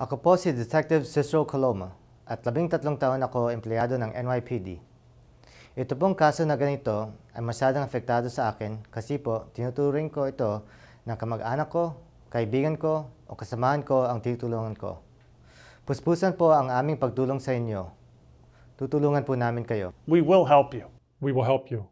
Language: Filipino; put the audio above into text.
Ako po si Detective Cicero Coloma at labing tatlong taon ako empleyado ng NYPD. Ito pong kaso na ganito ay masyadong apektado sa akin kasi po tinuturing ko ito ng kamag-anak ko, kaibigan ko o kasamahan ko ang tinutulungan ko. Puspusan po ang aming pagtulong sa inyo. Tutulungan po namin kayo. We will help you. We will help you.